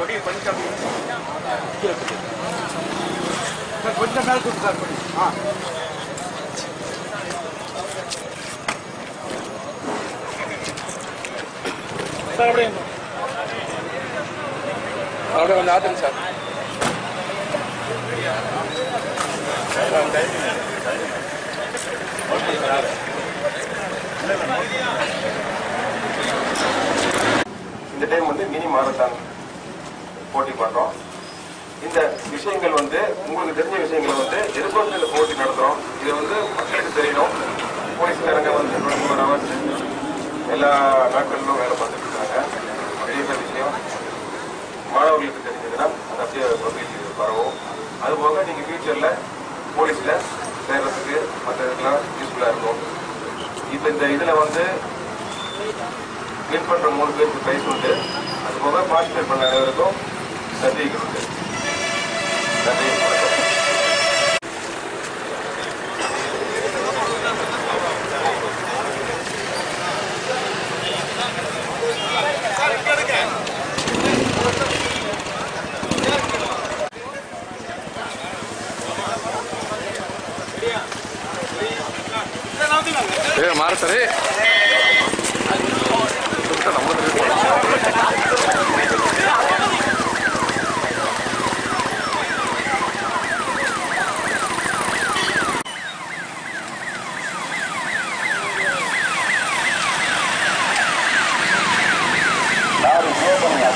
கொடி கொஞ்சம் கீழே கொடி. சார் கொஞ்சம் மேலே கொடுத்து சார் கொடி ஆ சார் அப்படியே அப்படியே வந்து ஆத்துங்க சார் இந்த டைம் வந்து மினி மாரத்தான் போட்டி பண்றோம். இந்த விஷயங்கள் வந்து உங்களுக்கு தெரிஞ்ச விஷயங்களை வந்து எதிர்பார்த்து போட்டி நடத்துறோம். இது வந்து மக்களுக்கு தெரியணும். போலீஸ்காரங்க வந்து எல்லா நாட்களிலும் வேலை பார்த்துட்டு இருக்காங்க. பெரிய விஷயம். மாணவர்களுக்கு தெரிஞ்சதுன்னா அது அப்படியே பப்ளிக் பரவும். அதுபோக நீங்க ஃபியூச்சர்ல போலீஸ்ல சேர்றதுக்கு மற்ற இதுக்கெல்லாம் யூஸ்ஃபுல்லா இருக்கும். இப்போ இந்த இதுல வந்து வின் பண்ற மூணு பேருக்கு பிரைஸ் உண்டு. அது போக பார்ட்டிசிபேட் பண்ண அனைவருக்கும் Nereye gitti? Nereye gitti? Hey, Martha, hey.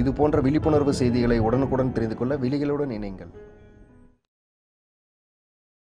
இது போன்ற விழிப்புணர்வு செய்திகளை உடனுக்குடன் தெரிந்து கொள்ள விழிகளுடன் இணைங்கள்.